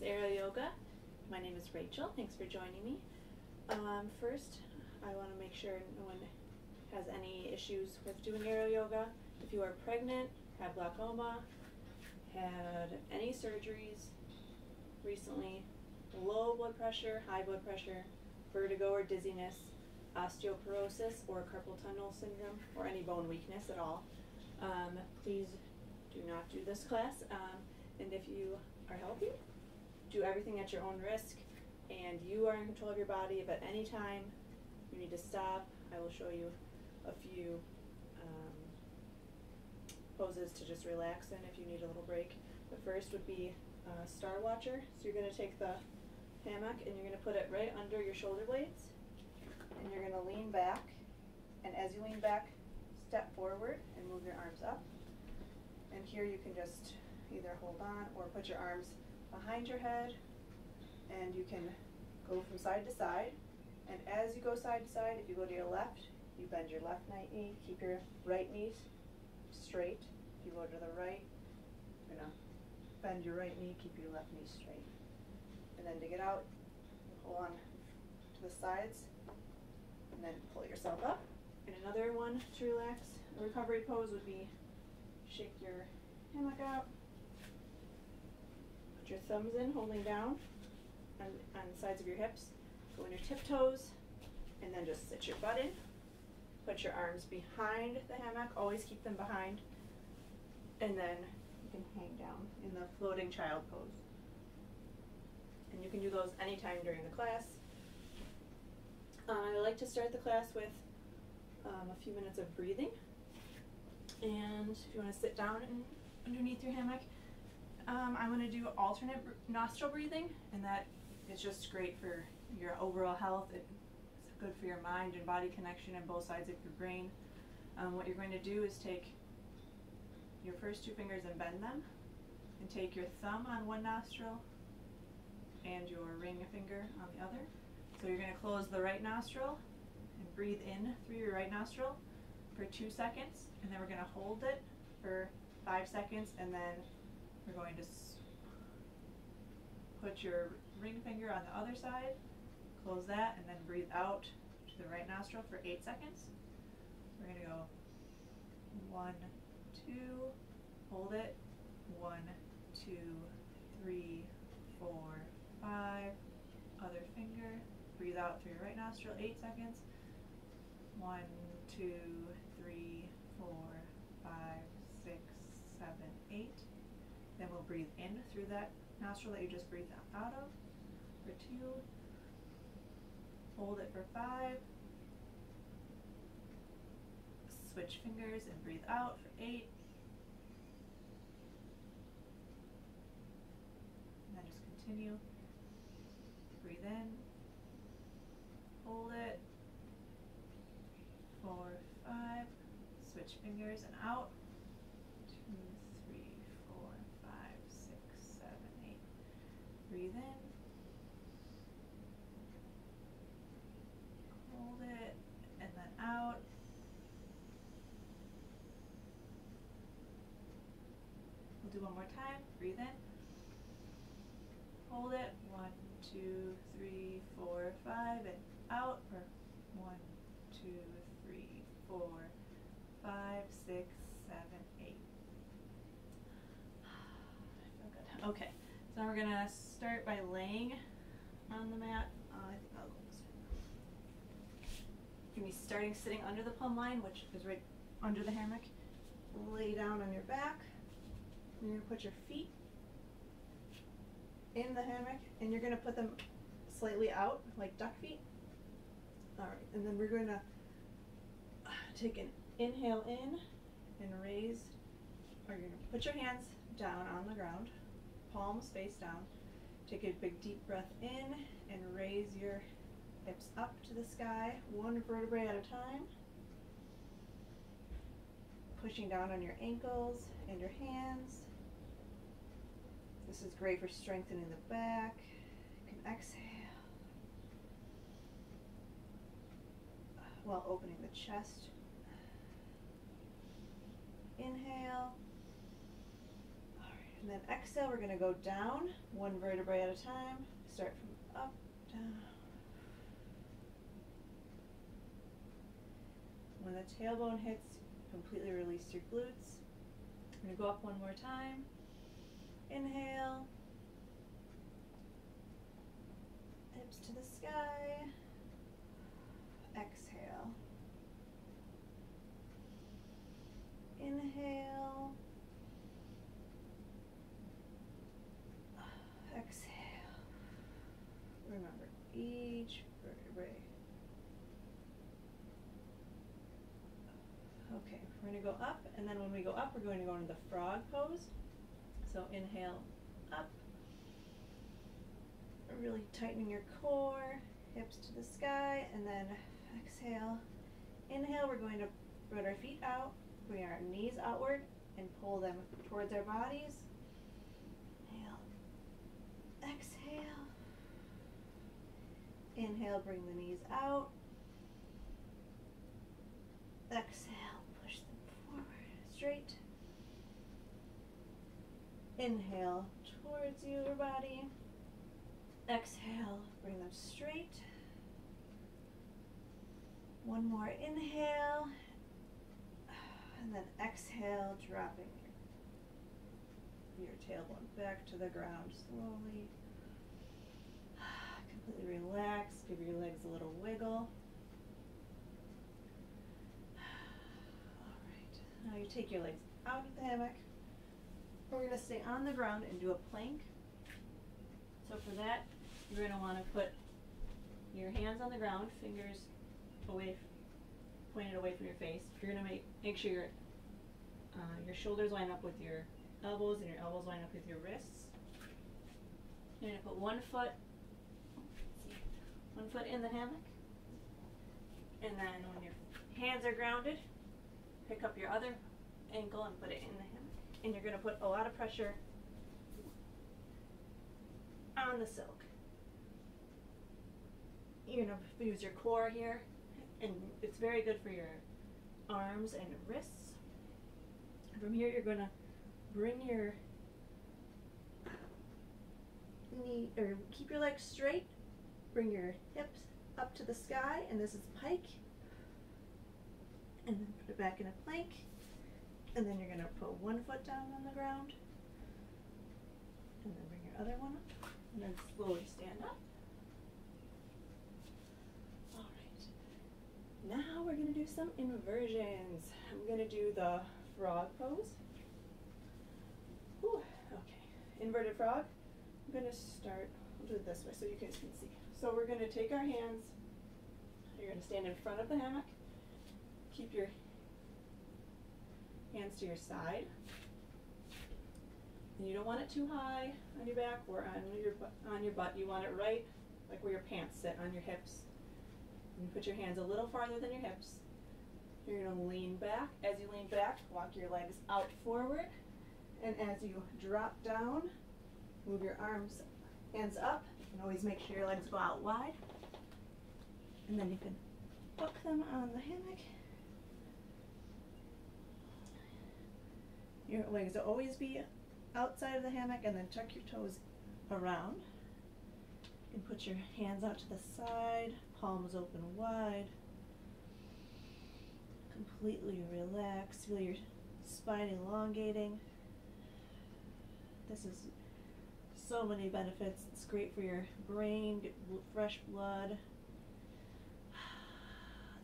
is Aerial Yoga. My name is Rachel. Thanks for joining me. Um, first, I want to make sure no one has any issues with doing aerial yoga. If you are pregnant, have glaucoma, had any surgeries recently, low blood pressure, high blood pressure, vertigo or dizziness, osteoporosis or carpal tunnel syndrome, or any bone weakness at all, um, please do not do this class. Um, and if you are healthy, do everything at your own risk and you are in control of your body. but at any time you need to stop, I will show you a few um, poses to just relax in if you need a little break. The first would be Star Watcher. So you're going to take the hammock and you're going to put it right under your shoulder blades and you're going to lean back and as you lean back step forward and move your arms up and here you can just either hold on or put your arms behind your head and you can go from side to side. And as you go side to side, if you go to your left, you bend your left knee, keep your right knee straight. If you go to the right, you're gonna bend your right knee, keep your left knee straight. And then to get out, hold on to the sides and then pull yourself up. And another one to relax, a recovery pose would be shake your hammock out, your thumbs in, holding down on, on the sides of your hips, go on your tiptoes, and then just sit your butt in. Put your arms behind the hammock, always keep them behind, and then you can hang down in the floating child pose. And you can do those anytime during the class. Uh, I like to start the class with um, a few minutes of breathing. And if you want to sit down underneath your hammock, um, I'm going to do alternate nostril breathing, and that is just great for your overall health. It's good for your mind and body connection and both sides of your brain. Um, what you're going to do is take your first two fingers and bend them, and take your thumb on one nostril and your ring finger on the other. So you're going to close the right nostril and breathe in through your right nostril for two seconds, and then we're going to hold it for five seconds, and then we're going to put your ring finger on the other side, close that, and then breathe out to the right nostril for eight seconds. We're going to go one, two, hold it, one, two, three, four, five, other finger, breathe out through your right nostril, eight seconds, one, two, three, four, five, six, seven. Then we'll breathe in through that nostril that you just breathed out of for two. Hold it for five. Switch fingers and breathe out for eight. And then just continue. Breathe in. Hold it four, five, switch fingers and out, two, three, four, five, six, seven, eight. Breathe in. Hold it, and then out. We'll do one more time, breathe in. Hold it, one, two, three, four, five, and out, or one, two, three, four, five, six, seven, eight. I feel good. Okay, so now we're gonna start by laying on the mat. Uh, I think I'll go this way. You're gonna be starting sitting under the plumb line, which is right under the hammock. Lay down on your back. You're gonna put your feet in the hammock, and you're gonna put them slightly out, like duck feet. All right, and then we're going to take an inhale in and raise, or you're going to put your hands down on the ground, palms face down. Take a big deep breath in and raise your hips up to the sky, one vertebrae at a time. Pushing down on your ankles and your hands. This is great for strengthening the back. You can exhale. while opening the chest. Inhale. And then exhale, we're gonna go down, one vertebrae at a time. Start from up, down. When the tailbone hits, completely release your glutes. We're gonna go up one more time. Inhale. Hips to the sky. Exhale. Inhale. Exhale. Remember each vertebrae. Okay, we're gonna go up, and then when we go up, we're going to go into the frog pose. So inhale, up. Really tightening your core, hips to the sky, and then exhale. Inhale, we're going to put our feet out, bring our knees outward, and pull them towards our bodies. Inhale. Exhale. Inhale, bring the knees out. Exhale, push them forward, straight. Inhale towards your body. Exhale, bring them straight. One more inhale. And then exhale, dropping your, tailbone back to the ground slowly. Completely relax. Give your legs a little wiggle. All right. Now you take your legs out of the hammock. We're going to stay on the ground and do a plank. So for that, you're going to want to put your hands on the ground, fingers away, pointed away from your face. You're going to make make sure your uh, your shoulders line up with your elbows and your elbows line up with your wrists. You're going to put one foot one foot in the hammock. And then when your hands are grounded, pick up your other ankle and put it in the hammock. And you're going to put a lot of pressure on the silk. You're going to use your core here, and it's very good for your arms and wrists. From here, you're going to bring your knee, or keep your legs straight, bring your hips up to the sky, and this is pike. And then put it back in a plank. And then you're going to put one foot down on the ground. And then bring your other one up. And then slowly stand up. All right. Now we're going to do some inversions. I'm going to do the frog pose. Ooh, okay. Inverted frog. I'm going to start, I'll do it this way so you guys can see. So we're going to take our hands, you're going to stand in front of the hammock. Keep your hands to your side. And you don't want it too high on your back or on your on your butt. You want it right like where your pants sit on your hips. And you put your hands a little farther than your hips. You're going to lean back. As you lean back, walk your legs out forward. And as you drop down, move your arms, hands up. and always make sure your legs go out wide. And then you can hook them on the hammock. Your legs will always be outside of the hammock and then tuck your toes around. You can put your hands out to the side, palms open wide. Completely relax. Feel your spine elongating. This is so many benefits. It's great for your brain, get fresh blood.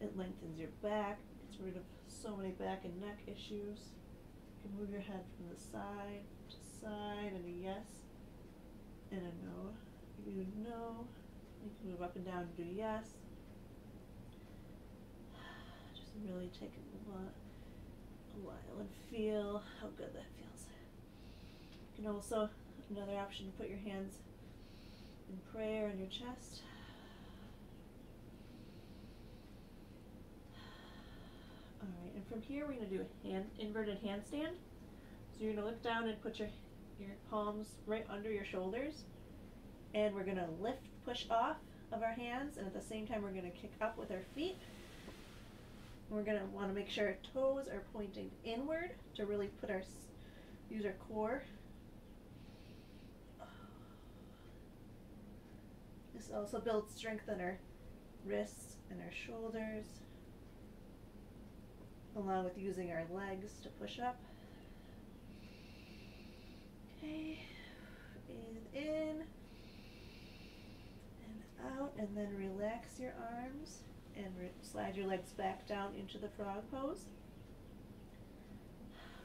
It lengthens your back, gets rid of so many back and neck issues. Move your head from the side to side and a yes and a no. You no. You can move up and down and do yes. Just really take a while, a while and feel how good that feels. You can also, another option, to put your hands in prayer on your chest. from here, we're going to do a hand inverted handstand. So you're going to look down and put your, your palms right under your shoulders. And we're going to lift, push off of our hands. And at the same time, we're going to kick up with our feet. And we're going to want to make sure our toes are pointing inward to really put our, use our core. This also builds strength in our wrists and our shoulders along with using our legs to push up. Okay, breathe in and out, and then relax your arms and slide your legs back down into the frog pose.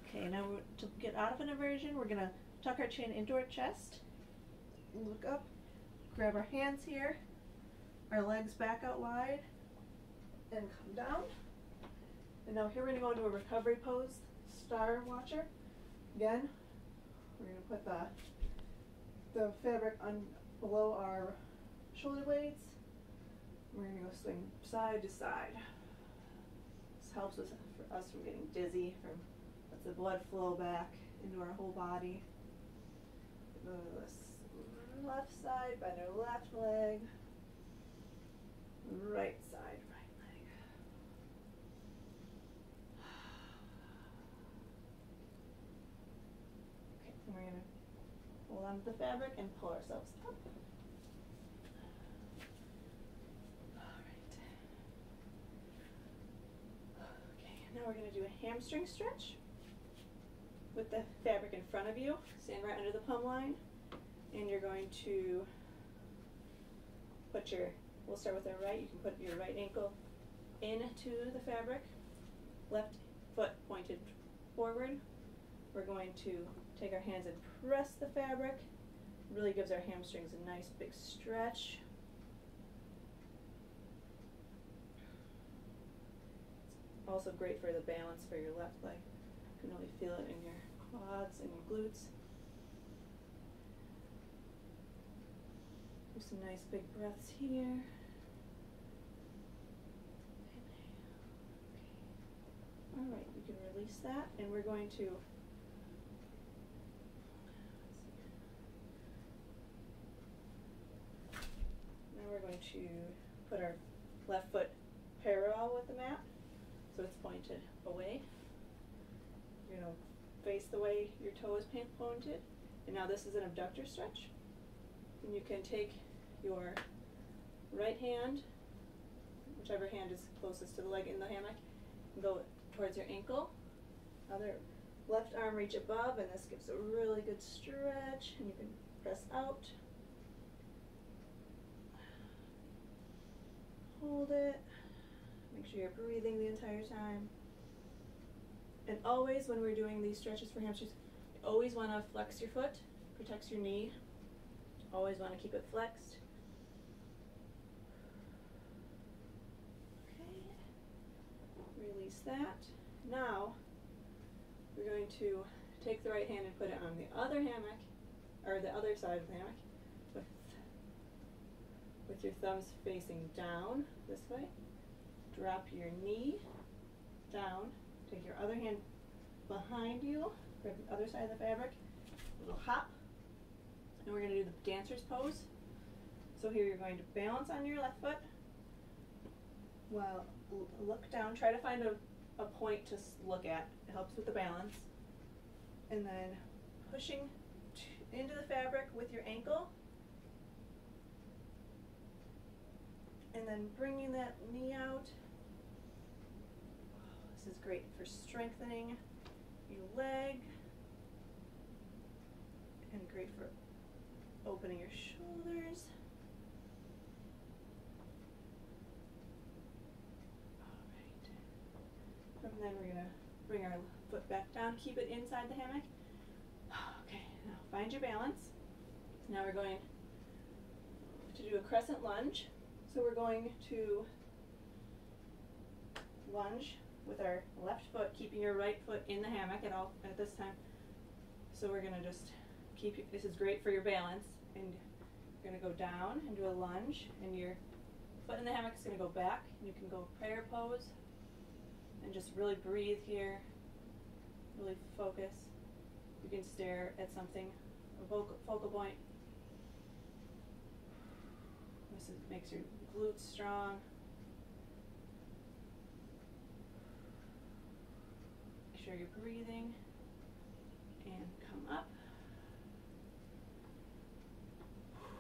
Okay, now to get out of an inversion, we're gonna tuck our chin into our chest, look up, grab our hands here, our legs back out wide, and come down. And now here we're gonna go into a recovery pose, star watcher. Again, we're gonna put the the fabric on below our shoulder blades. We're gonna go swing side to side. This helps us for us from getting dizzy, from lets the blood flow back into our whole body. To left side, bend our left leg. Right side, right leg. Okay, and we're gonna hold onto the fabric and pull ourselves up. Okay, now we're gonna do a hamstring stretch. With the fabric in front of you, stand right under the plumb line, and you're going to put your, we'll start with our right, you can put your right ankle into the fabric, left foot pointed forward. We're going to take our hands and press the fabric, really gives our hamstrings a nice big stretch. It's also great for the balance for your left leg. You can really feel it in your quads and your glutes. Do some nice big breaths here. All right, you can release that, and we're going to. Now we're going to put our left foot parallel with the mat, so it's pointed away. You're gonna face the way your toe is pointed, and now this is an abductor stretch. And you can take your right hand, whichever hand is closest to the leg in the hammock, and go towards your ankle. Other left arm reach above, and this gives a really good stretch. And you can press out. Hold it. Make sure you're breathing the entire time. And always, when we're doing these stretches for hamstrings, you always want to flex your foot, protects your knee. Always want to keep it flexed. Okay. Release that. Now, we're going to take the right hand and put it on the other hammock, or the other side of the hammock, with your thumbs facing down this way. Drop your knee down. Take your other hand behind you, grab the other side of the fabric, little hop. And we're going to do the dancer's pose. So here you're going to balance on your left foot. While look down, try to find a, a point to look at. It helps with the balance. And then pushing into the fabric with your ankle. And then bringing that knee out. Oh, this is great for strengthening your leg and great for opening your shoulders. Alright. From then we're gonna bring our foot back down, keep it inside the hammock. Okay, now find your balance. Now we're going to do a crescent lunge. So we're going to lunge with our left foot, keeping your right foot in the hammock at all at this time. So we're gonna just keep. This is great for your balance, and you're gonna go down and do a lunge, and your foot in the hammock is gonna go back. You can go prayer pose, and just really breathe here. Really focus. You can stare at something, a focal point. This is, makes your glutes strong. Make sure you're breathing and come up.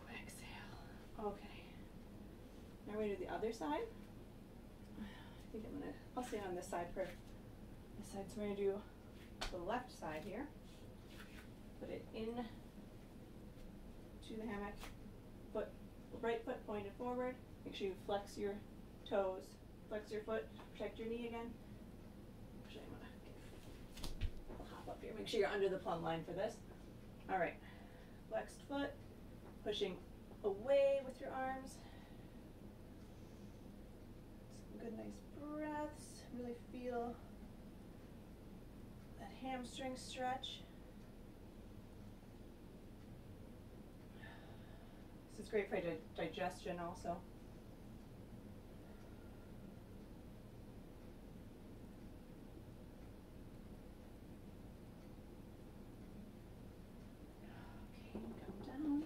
Exhale. Okay. Now we're gonna do the other side. I think I'm gonna, I'll stand on this side for this side. So we're gonna do the left side here. Put it in to the hammock. Right foot pointed forward. Make sure you flex your toes, flex your foot, protect your knee again. Actually, I'm gonna hop up here. Make sure you're under the plumb line for this. All right, flexed foot, pushing away with your arms. Some good, nice breaths. Really feel that hamstring stretch. Is great for di- digestion also. Okay, come down.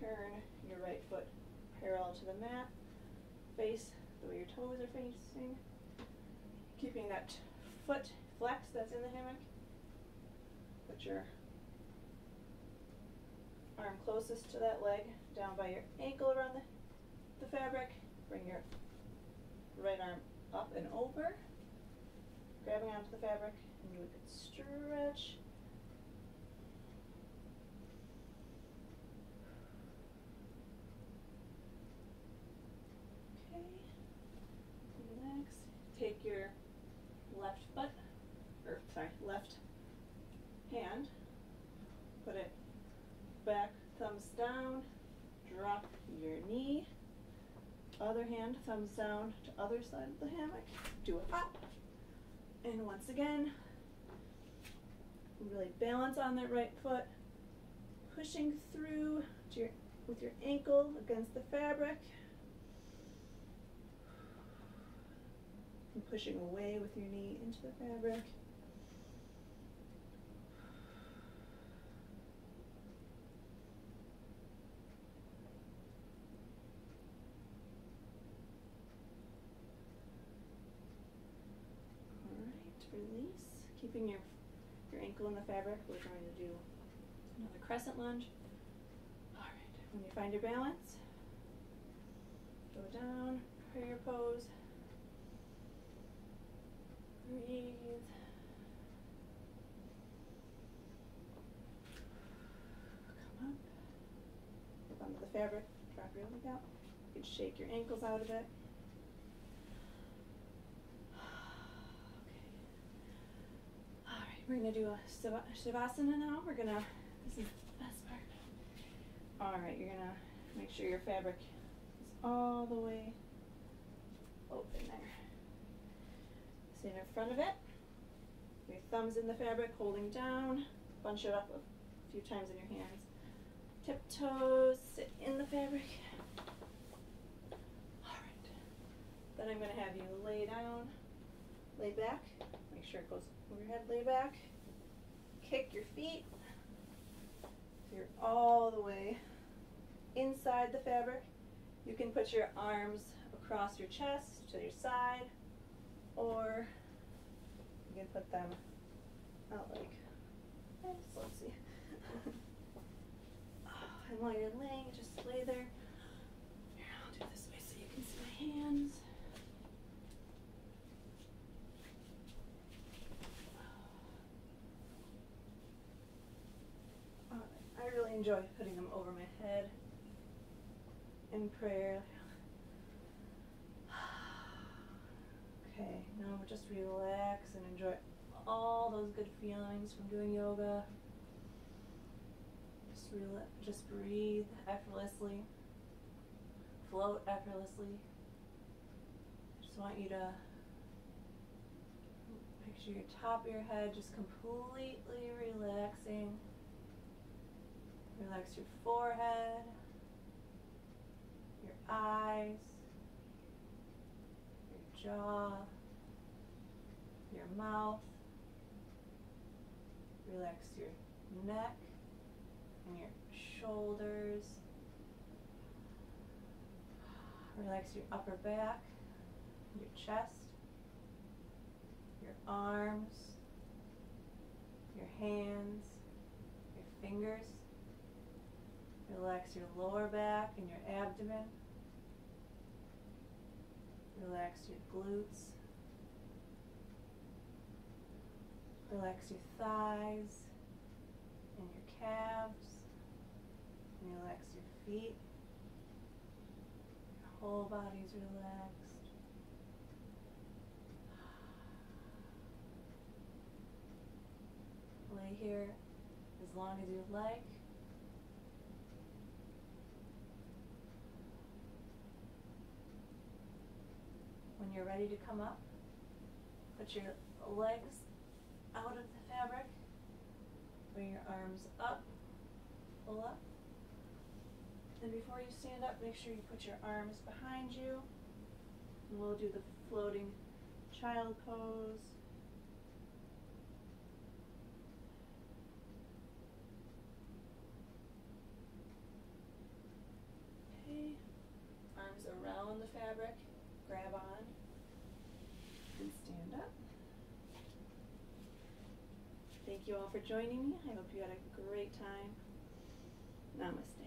Turn your right foot parallel to the mat. Face the way your toes are facing. Keeping that foot flexed that's in the hammock. Put your arm closest to that leg, down by your ankle around the, the fabric. Bring your right arm up and over, grabbing onto the fabric, and you could stretch. Okay, relax. Take your left foot, or sorry, left hand, put it back, thumbs down, drop your knee. Other hand, thumbs down to other side of the hammock. Do a hop. And once again, really balance on that right foot. Pushing through your, with your ankle against the fabric. And pushing away with your knee into the fabric. Alright, release. Keeping your your ankle in the fabric, we're going to do another crescent lunge. Alright, when you find your balance, go down, prayer pose. Breathe. Come up. Grip onto the fabric, drop your leg out. You can shake your ankles out a bit. Okay. All right, we're gonna do a Shavasana now. We're gonna, this is the best part. All right, you're gonna make sure your fabric is all the way open there. Stand in front of it. Your thumbs in the fabric, holding down. Bunch it up a few times in your hands. Tiptoes, sit in the fabric. Alright. Then I'm going to have you lay down, lay back. Make sure it goes lay back. Kick your feet. You're all the way inside the fabric. You can put your arms across your chest to your side, or you can put them out like this. Let's see. and while you're laying, just lay there. Here, I'll do this way so you can see my hands. Alright, I really enjoy putting them over my head in prayer. Okay, now just relax and enjoy all those good feelings from doing yoga. Just rela- just breathe effortlessly. Float effortlessly. Just want you to picture your top of your head just completely relaxing. Relax your forehead, your eyes, your jaw, your mouth. Relax your neck and your shoulders. Relax your upper back, your chest, your arms, your hands, your fingers. Relax your lower back and your abdomen. Relax your glutes. Relax your thighs and your calves. And relax your feet. Your whole body's relaxed. Lay here as long as you like. When you're ready to come up, put your legs out of the fabric. Bring your arms up, pull up. Then before you stand up, make sure you put your arms behind you. And we'll do the floating child pose. Okay. Arms around the fabric, grab on, and stand up. Thank you all for joining me. I hope you had a great time. Namaste.